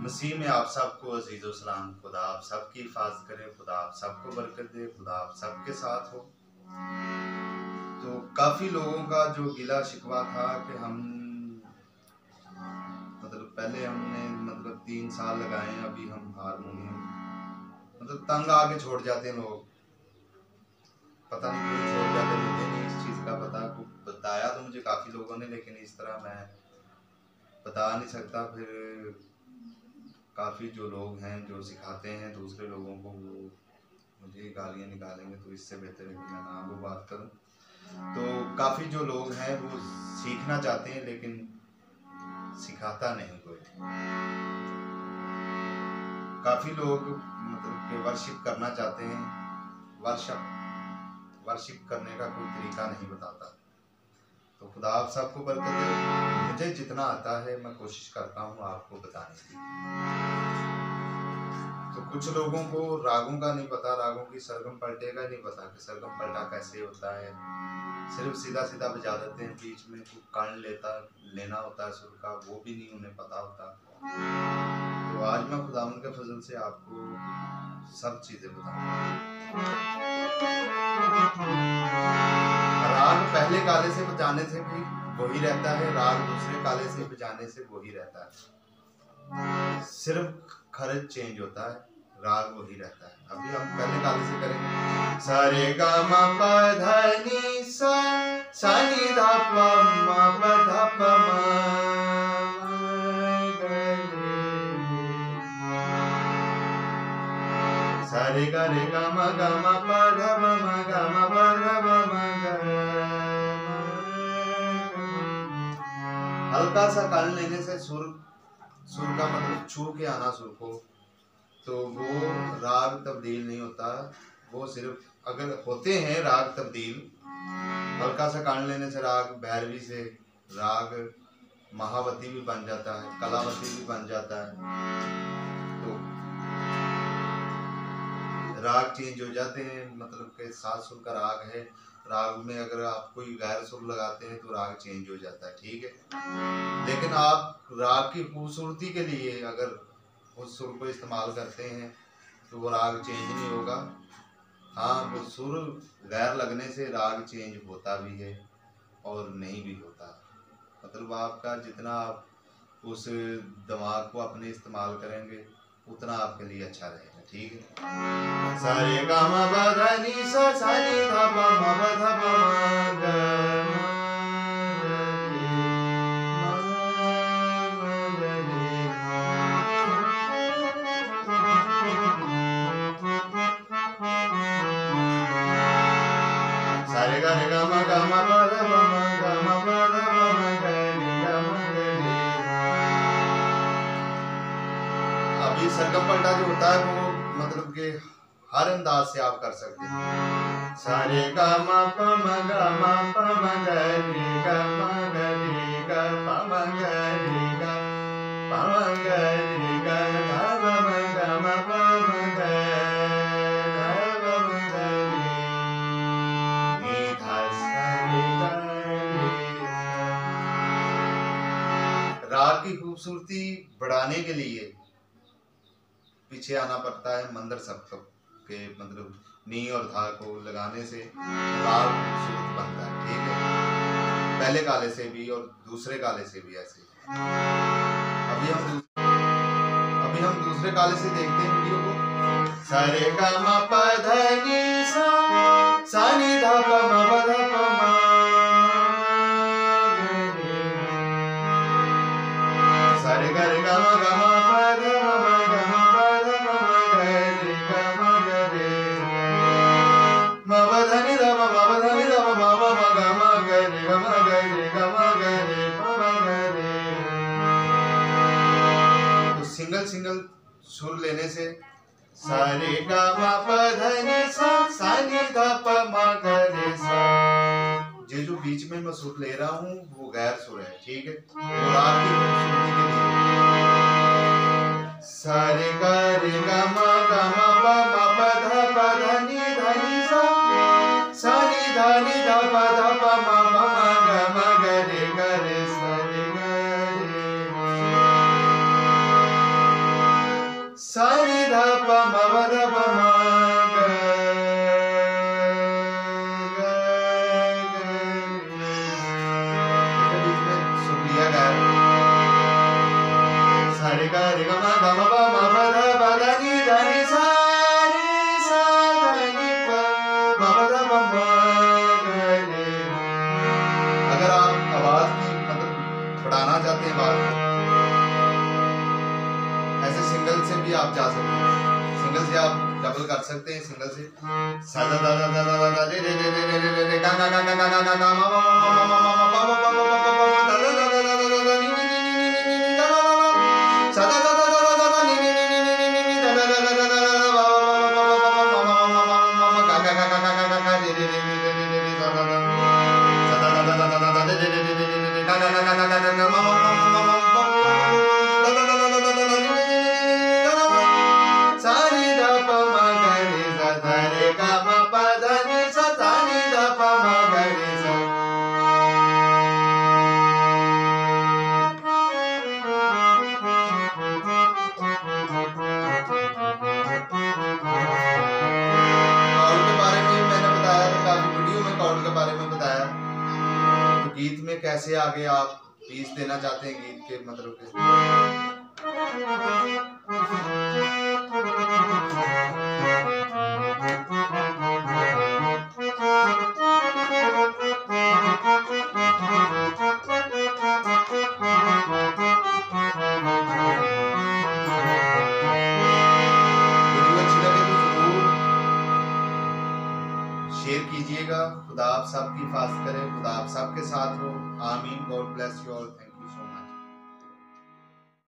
मसीह में आप सबको अज़ीज़ सलाम, खुदा आप सबकी हिफाजत करे, खुदा आप सबको बरकत दे, खुदा आप सबके साथ हो। तो काफ़ी लोगों का जो गिला शिकवा था कि हम मतलब पहले हमने मतलब तीन साल लगाए, अभी हम हारमोनियम मतलब तंग आके छोड़ जाते हैं लोग। पता नहीं क्यों छोड़ जाते मुझे नहीं इस चीज़ का पता, बताया तो मुझे काफ़ी लोगों ने, लेकिन इस तरह मैं बता नहीं सकता, फिर काफ़ी जो लोग हैं, जो सिखाते हैं दूसरे लोगों को वो मुझे गालियाँ निकालेंगे तो इससे बेहतर है कि मैं ना वो बात करूँ। तो काफ़ी जो लोग हैं, वो सीखना चाहते हैं, लेकिन सिखाता नहीं कोई। काफ़ी लोग मतलब कि वर्शिप करना चाहते हैं वर्शप वर्शिप करने का कोई तरीका नहीं बताता। तो खुदा आप सबको बरकत दे। मुझे जितना आता है, मैं कोशिश करता हूँ आपको बताने की। तो कुछ लोगों को रागों का नहीं पता, रागों की सरगम पलटे का नहीं पता कि सरगम पलटा कैसे होता है। सिर्फ़ सीधा सीधा बजा देते हैं, बीच में कुछ कर्ण लेता, लेना होता है सुर का, वो भी नहीं उन्हें पता होता। तो आज मैं खुदा के फजल से आपको सब चीज़ें बताऊँगा राग पहले काले से बजाने से भी वही रहता है, राग दूसरे काले से बजाने से वही रहता है। सिर्फ़ खर्च चेंज होता है, राग वही रहता है। अभी हम पहले काले से करेंगे। सारे गा मा पा धा सा सा नी धा मा पा धा मा। सारे धा मा मा गा मा पा धा मा मा हल्का सा कान लेने से सुर सुर का मतलब छू के आना सुर को। तो वो राग तब्दील नहीं होता। वो सिर्फ़, अगर होते हैं राग तब्दील, हल्का सा कान लेने से राग, भैरवी से राग, महावती भी बन जाता है, कलावती भी बन जाता है। राग चेंज हो जाते हैं मतलब के सात सुर का राग है, राग में अगर आप कोई गैर सुर लगाते हैं तो राग चेंज हो जाता है, ठीक है? लेकिन आप राग की खूबसूरती के लिए अगर उस सुर को इस्तेमाल करते हैं तो वो राग चेंज नहीं होगा। हाँ वो सुर गैर लगने से राग चेंज होता भी है और नहीं भी होता। मतलब आपका जितना आप उस दिमाग को अपने इस्तेमाल करेंगे, उतना आपके लिए अच्छा रहेगा। ठीक है सारे गामा बधा नी सा सा नी धा पा मा ब धा पा मा ग सारे गा सरगम पलटा जो होता है वो मतलब कि हर अंदाज से आप कर सकते हैं। सारे गा मा प म गा मा प म ग रे गा मा ग रे गा प म ग रे गा प म ग रे गा धा प म ग म प म ग धा प म ग रे नी धा सा रे गा रे राग की खूबसूरती बढ़ाने के लिए पीछे आना पड़ता है मंदिर सप्तक के मतलब नी और धा को लगाने से खूबसूरत बनता है, ठीक है। पहले काले से भी और दूसरे काले से भी ऐसे। अभी हम अभी हम दूसरे काले से देखते हैं वीडियो को। सारे नी सा सा में मैं सुर ले रहा हूँ, वो गैर सुर है, ठीक है? और आपकी खूबसूरती के लिए। सारे गा रे गा मा गा मा पा मा पा धा पा धा नी धा नी सा। सा नी धा नी धा पा धा पा मा मा मा गा मा गा रे गा रे सा गा रे। सानी धा प म ध प म सारे गा रे ग म ग म प म प ध प ध नि ध नि सा रे सा ध नि प म प ध प म ग रे अगर आप आवाज़ की मतलब बढ़ाना चाहते हैं आवाज़ ऐसे सिंगल से भी आप जा सकते हैं सिंगल से आप डबल कर सकते हैं सिंगल से सा दा दा दा दा दा दा दा रे रे रे रे रे रे रे रे गा गा गा गा गा गा गा गा मा मा मा मा मा मा मा पा कैसे आगे आप पीस देना चाहते हैं गीत के मतलब के? कीजिएगा खुदा आप सबकी हिफाजत करें, खुदा आप सबके साथ हो। आमीन। God bless you all. Thank